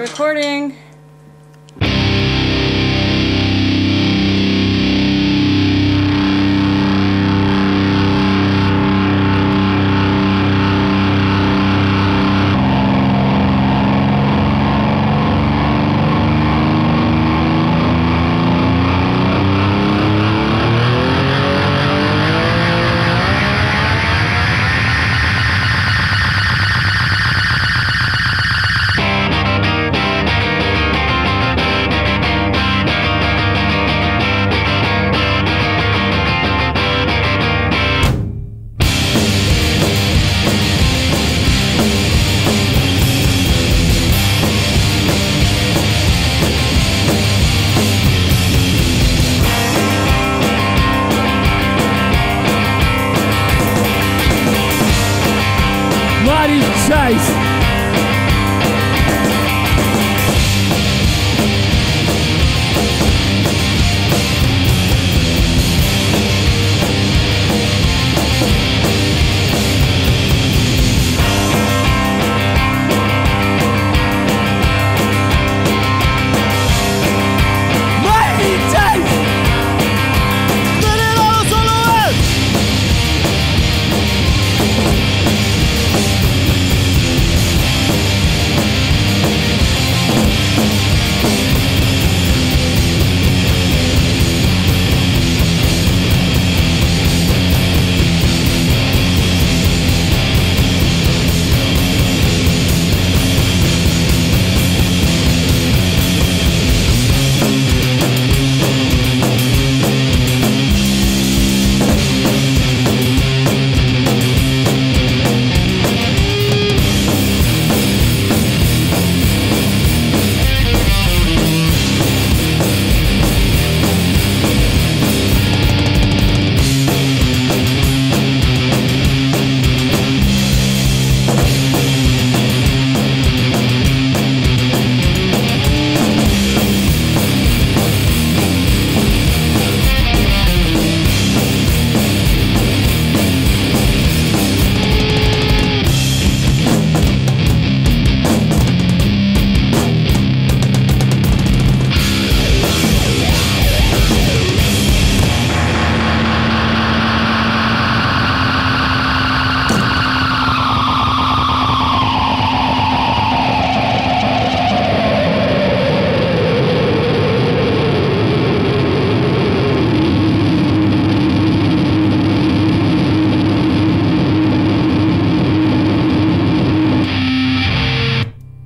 Recording. Maris Chais.